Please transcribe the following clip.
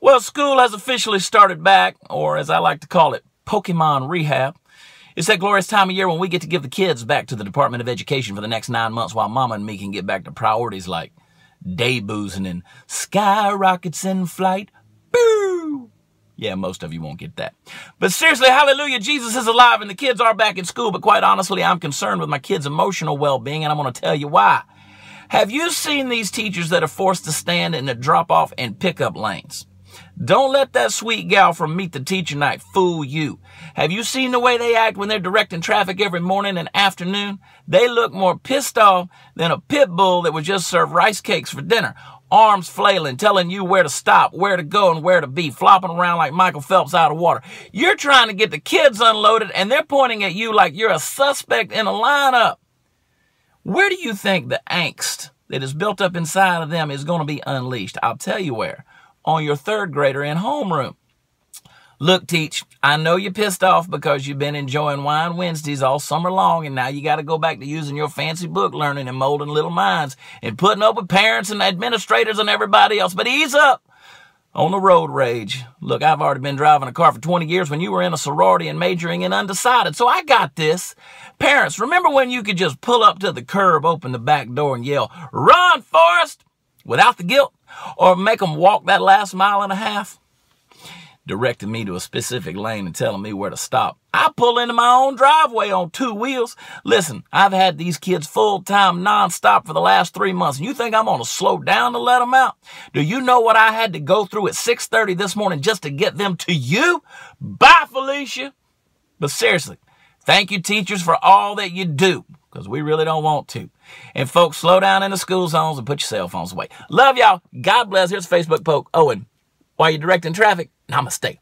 Well, school has officially started back, or as I like to call it, Pokemon rehab. It's that glorious time of year when we get to give the kids back to the Department of Education for the next nine months while Mama and me can get back to priorities like day boozing and skyrockets in flight. Boo! Yeah, most of you won't get that. But seriously, hallelujah, Jesus is alive and the kids are back in school. But quite honestly, I'm concerned with my kids' emotional well being, and I'm going to tell you why. Have you seen these teachers that are forced to stand in the drop off and pickup lanes? Don't let that sweet gal from Meet the Teacher Night fool you. Have you seen the way they act when they're directing traffic every morning and afternoon? They look more pissed off than a pit bull that would just serve rice cakes for dinner. Arms flailing, telling you where to stop, where to go, and where to be, flopping around like Michael Phelps out of water. You're trying to get the kids unloaded and they're pointing at you like you're a suspect in a lineup. Where do you think the angst that is built up inside of them is going to be unleashed? I'll tell you where. On your third grader in homeroom. Look, Teach, I know you're pissed off because you've been enjoying Wine Wednesdays all summer long, and now you got to go back to using your fancy book learning and molding little minds and putting up with parents and administrators and everybody else. But ease up on the road rage. Look, I've already been driving a car for 20 years when you were in a sorority and majoring in undecided, so I got this. Parents, remember when you could just pull up to the curb, open the back door, and yell, Run, Forrest! Without the guilt, or make them walk that last mile and a half? directing me to a specific lane and telling me where to stop. I pull into my own driveway on two wheels. Listen, I've had these kids full time nonstop for the last three months. And you think I'm going to slow down to let them out? Do you know what I had to go through at 630 this morning just to get them to you? Bye, Felicia. But seriously, thank you teachers for all that you do because we really don't want to. And folks, slow down in the school zones and put your cell phones away. Love y'all. God bless. Here's Facebook poke. Owen, while you're directing traffic, Namaste.